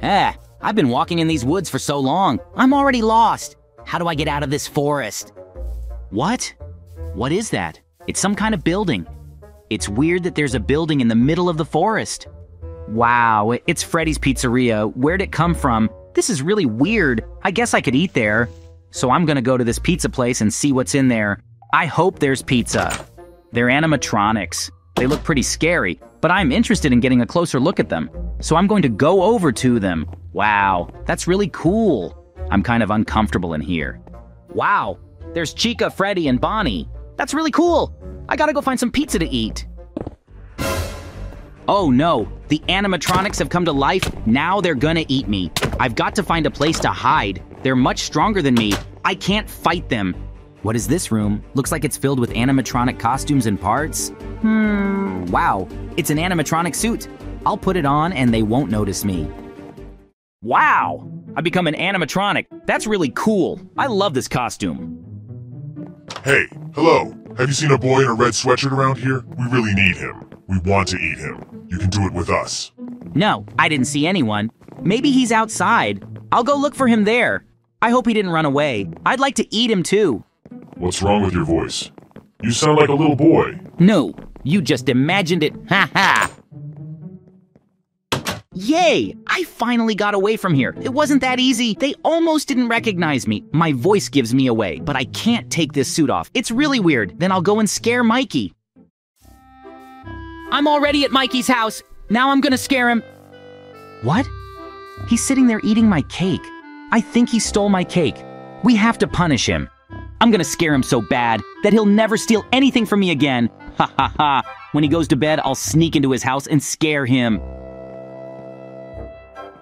Eh, I've been walking in these woods for so long. I'm already lost. How do I get out of this forest? What? What is that? It's some kind of building. It's weird that there's a building in the middle of the forest. Wow, it's Freddy's Pizzeria. Where'd it come from? This is really weird. I guess I could eat there. So I'm gonna go to this pizza place and see what's in there. I hope there's pizza. They're animatronics. They look pretty scary, but I'm interested in getting a closer look at them. So I'm going to go over to them. Wow, that's really cool. I'm kind of uncomfortable in here. Wow, there's Chica, Freddy, and Bonnie. That's really cool. I gotta go find some pizza to eat. Oh no, the animatronics have come to life. Now they're gonna eat me. I've got to find a place to hide. They're much stronger than me. I can't fight them. What is this room? Looks like it's filled with animatronic costumes and parts. Hmm, wow, it's an animatronic suit. I'll put it on and they won't notice me. Wow, I become an animatronic. That's really cool. I love this costume. Hey, hello. Have you seen a boy in a red sweatshirt around here? We really need him. We want to eat him. You can do it with us. No, I didn't see anyone. Maybe he's outside. I'll go look for him there. I hope he didn't run away. I'd like to eat him too. What's wrong with your voice? You sound like a little boy. No, you just imagined it. Ha ha! Yay! I finally got away from here. It wasn't that easy. They almost didn't recognize me. My voice gives me away, but I can't take this suit off. It's really weird. Then I'll go and scare Mikey. I'm already at Mikey's house. Now I'm gonna scare him. What? He's sitting there eating my cake. I think he stole my cake. We have to punish him. I'm gonna scare him so bad that he'll never steal anything from me again. Ha ha ha. When he goes to bed, I'll sneak into his house and scare him.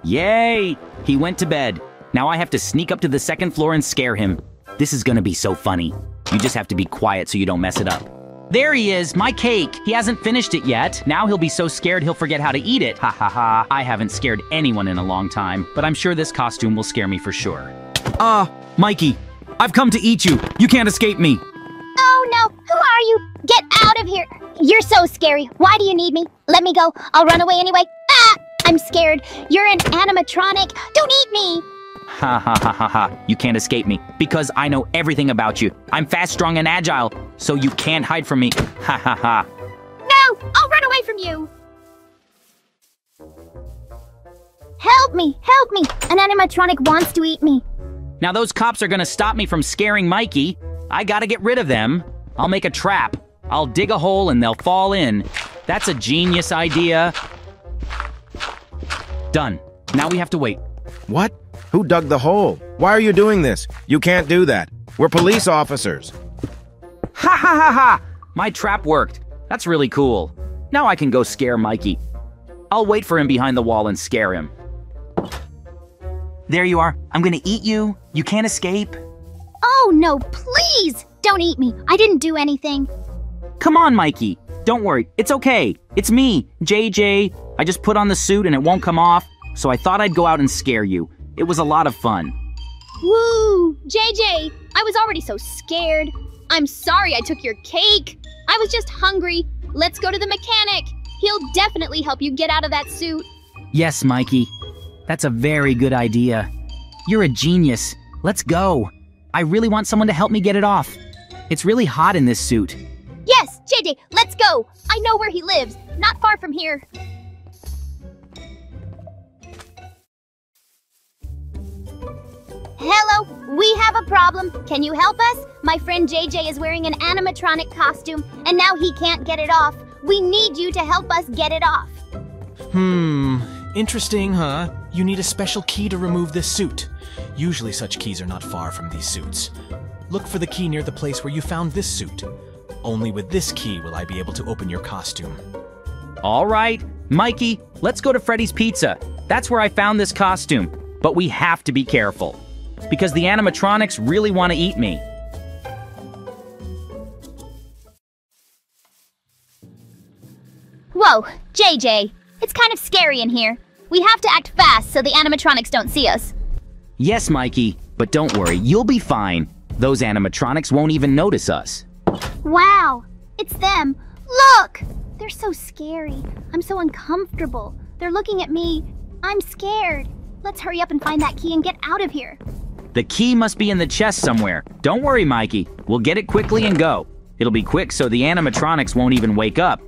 Yay! He went to bed. Now I have to sneak up to the second floor and scare him. This is gonna be so funny. You just have to be quiet so you don't mess it up. There he is, my cake. He hasn't finished it yet. Now he'll be so scared he'll forget how to eat it. Ha ha ha. I haven't scared anyone in a long time, but I'm sure this costume will scare me for sure. Ah, Mikey, I've come to eat you. You can't escape me. Oh no, who are you? Get out of here. You're so scary. Why do you need me? Let me go. I'll run away anyway. Ah! I'm scared. You're an animatronic. Don't eat me. Ha ha ha ha ha. You can't escape me because I know everything about you. I'm fast, strong, and agile, so you can't hide from me. Ha ha ha. No, I'll run away from you. Help me, help me. An animatronic wants to eat me. Now those cops are gonna stop me from scaring Mikey. I gotta get rid of them. I'll make a trap. I'll dig a hole and they'll fall in. That's a genius idea. Done. Now we have to wait. What? Who dug the hole? Why are you doing this? You can't do that. We're police officers. Ha ha ha ha! My trap worked. That's really cool. Now I can go scare Mikey. I'll wait for him behind the wall and scare him. There you are. I'm gonna eat you. You can't escape. Oh no, please! Don't eat me. I didn't do anything. Come on, Mikey. Don't worry. It's okay. It's me, JJ. I just put on the suit and it won't come off, so I thought I'd go out and scare you. It was a lot of fun. Woo! JJ, I was already so scared. I'm sorry I took your cake. I was just hungry. Let's go to the mechanic. He'll definitely help you get out of that suit. Yes, Mikey. That's a very good idea. You're a genius. Let's go. I really want someone to help me get it off. It's really hot in this suit. Yes, JJ, let's go. I know where he lives, not far from here. Hello, we have a problem. Can you help us? My friend JJ is wearing an animatronic costume, and now he can't get it off. We need you to help us get it off. Hmm, interesting, huh? You need a special key to remove this suit. Usually such keys are not far from these suits. Look for the key near the place where you found this suit. Only with this key will I be able to open your costume. All right, Mikey, let's go to Freddy's Pizza. That's where I found this costume. But we have to be careful. Because the animatronics really want to eat me. Whoa, JJ, it's kind of scary in here. We have to act fast so the animatronics don't see us. Yes, Mikey, but don't worry, you'll be fine. Those animatronics won't even notice us. Wow, it's them. Look! They're so scary. I'm so uncomfortable. They're looking at me. I'm scared. Let's hurry up and find that key and get out of here. The key must be in the chest somewhere. Don't worry, Mikey. We'll get it quickly and go. It'll be quick so the animatronics won't even wake up.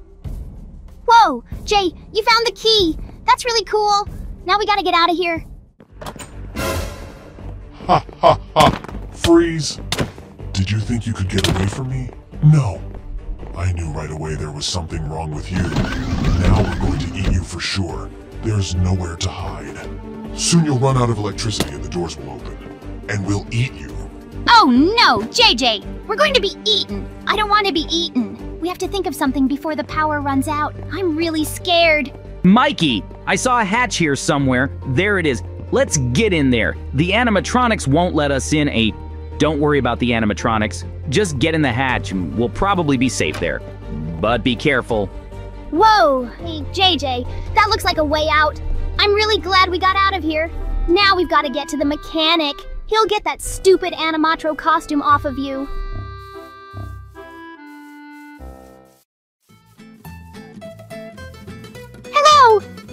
Whoa, Jay, you found the key. That's really cool. Now we gotta get out of here. Ha ha ha! Freeze! Did you think you could get away from me? No. I knew right away there was something wrong with you. Now we're going to eat you for sure. There's nowhere to hide. Soon you'll run out of electricity and the doors will open. And we'll eat you. Oh no, JJ! We're going to be eaten. I don't want to be eaten. We have to think of something before the power runs out. I'm really scared. Mikey, I saw a hatch here somewhere. There it is. Let's get in there. The animatronics won't let us in a. Don't worry about the animatronics. Just get in the hatch and we'll probably be safe there. But be careful. Whoa, hey, JJ, that looks like a way out. I'm really glad we got out of here. Now we've got to get to the mechanic. He'll get that stupid Animatro costume off of you.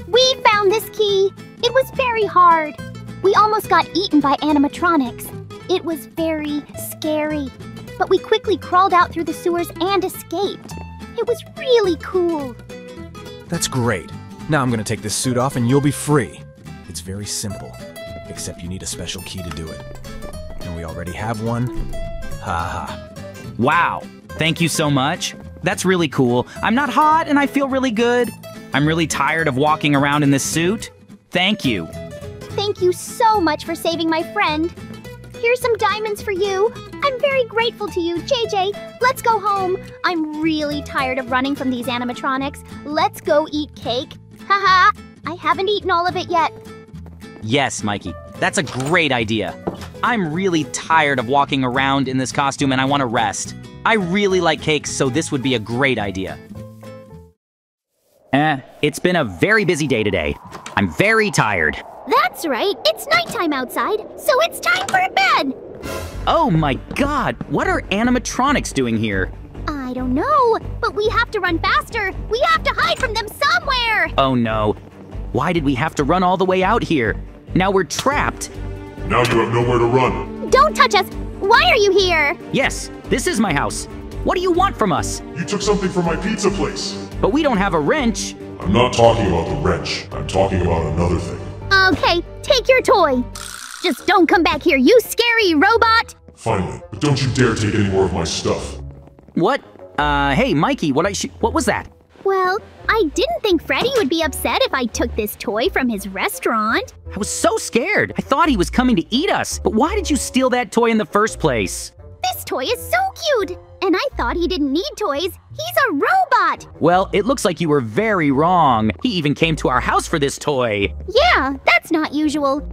We found this key. It was very hard. We almost got eaten by animatronics. It was very scary. But we quickly crawled out through the sewers and escaped. It was really cool. That's great. Now I'm gonna take this suit off and you'll be free. It's very simple, except you need a special key to do it. And we already have one. Ha ha. Wow. Thank you so much. That's really cool. I'm not hot and I feel really good. I'm really tired of walking around in this suit. Thank you. Thank you so much for saving my friend. Here's some diamonds for you. I'm very grateful to you, JJ. Let's go home. I'm really tired of running from these animatronics. Let's go eat cake. Haha, I haven't eaten all of it yet. Yes, Mikey. That's a great idea. I'm really tired of walking around in this costume and I want to rest. I really like cakes, so this would be a great idea. Eh, it's been a very busy day today. I'm very tired. That's right. It's nighttime outside, so it's time for bed. Oh my god, what are animatronics doing here? I don't know, but we have to run faster. We have to hide from them somewhere. Oh no. Why did we have to run all the way out here? Now we're trapped. Now you have nowhere to run. Don't touch us. Why are you here? Yes, this is my house. What do you want from us? You took something from my pizza place. But we don't have a wrench. I'm not talking about the wrench. I'm talking about another thing. Okay, take your toy. Just don't come back here, you scary robot. Finally, but don't you dare take any more of my stuff. What? Uh, hey, Mikey, what I sh- what was that? Well, I didn't think Freddy would be upset if I took this toy from his restaurant. I was so scared. I thought he was coming to eat us. But why did you steal that toy in the first place? This toy is so cute. And I thought he didn't need toys. He's a robot. Well, it looks like you were very wrong. He even came to our house for this toy. Yeah, that's not usual.